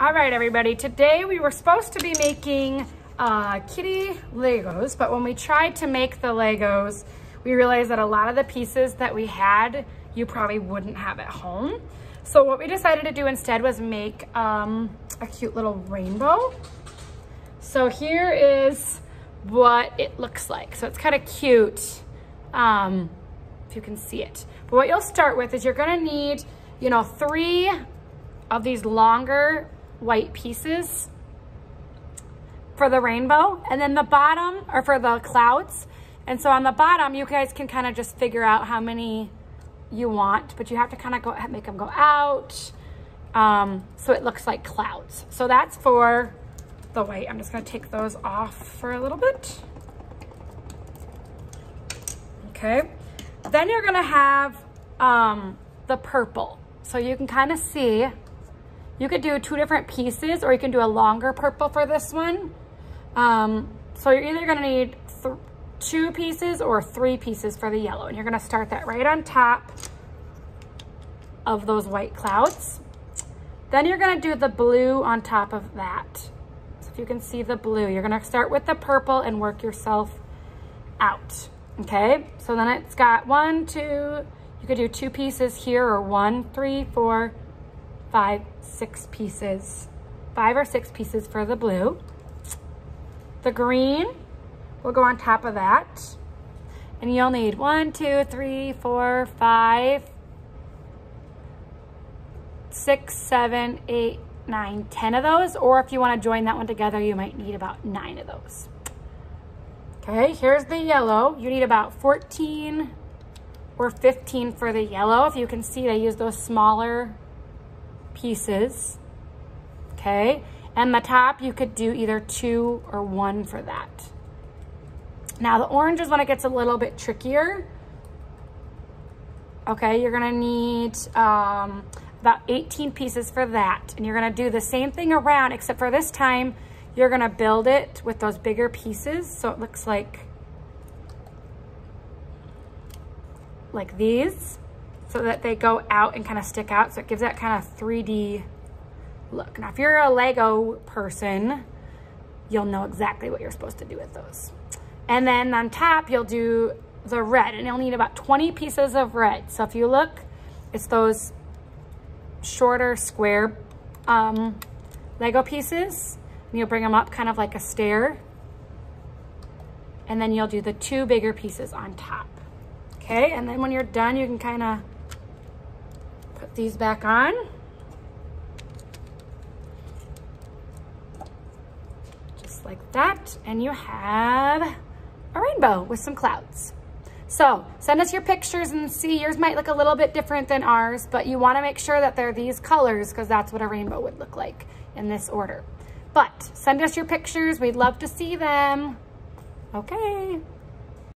All right, everybody. Today we were supposed to be making uh, kitty Legos, but when we tried to make the Legos, we realized that a lot of the pieces that we had, you probably wouldn't have at home. So what we decided to do instead was make um, a cute little rainbow. So here is what it looks like. So it's kind of cute, um, if you can see it. But what you'll start with is you're gonna need, you know, three of these longer white pieces for the rainbow and then the bottom or for the clouds. And so on the bottom, you guys can kind of just figure out how many you want, but you have to kind of go make them go out. Um, so it looks like clouds. So that's for the white. I'm just gonna take those off for a little bit. Okay. Then you're gonna have um, the purple. So you can kind of see you could do two different pieces or you can do a longer purple for this one. Um, so you're either gonna need two pieces or three pieces for the yellow. And you're gonna start that right on top of those white clouds. Then you're gonna do the blue on top of that. So if you can see the blue, you're gonna start with the purple and work yourself out, okay? So then it's got one, two, you could do two pieces here or one, three, four, five, six pieces, five or six pieces for the blue. The green will go on top of that. And you'll need one, two, three, four, five, six, seven, eight, nine, ten of those. Or if you want to join that one together, you might need about nine of those. Okay, here's the yellow. You need about 14 or 15 for the yellow. If you can see, I use those smaller pieces, okay? And the top, you could do either two or one for that. Now the orange is when it gets a little bit trickier. Okay, you're gonna need um, about 18 pieces for that. And you're gonna do the same thing around, except for this time, you're gonna build it with those bigger pieces. So it looks like, like these so that they go out and kind of stick out. So it gives that kind of 3D look. Now, if you're a Lego person, you'll know exactly what you're supposed to do with those. And then on top, you'll do the red and you'll need about 20 pieces of red. So if you look, it's those shorter square um, Lego pieces. And you'll bring them up kind of like a stair. And then you'll do the two bigger pieces on top. Okay, and then when you're done, you can kind of Put these back on. Just like that. And you have a rainbow with some clouds. So send us your pictures and see, yours might look a little bit different than ours, but you wanna make sure that they're these colors because that's what a rainbow would look like in this order. But send us your pictures, we'd love to see them. Okay.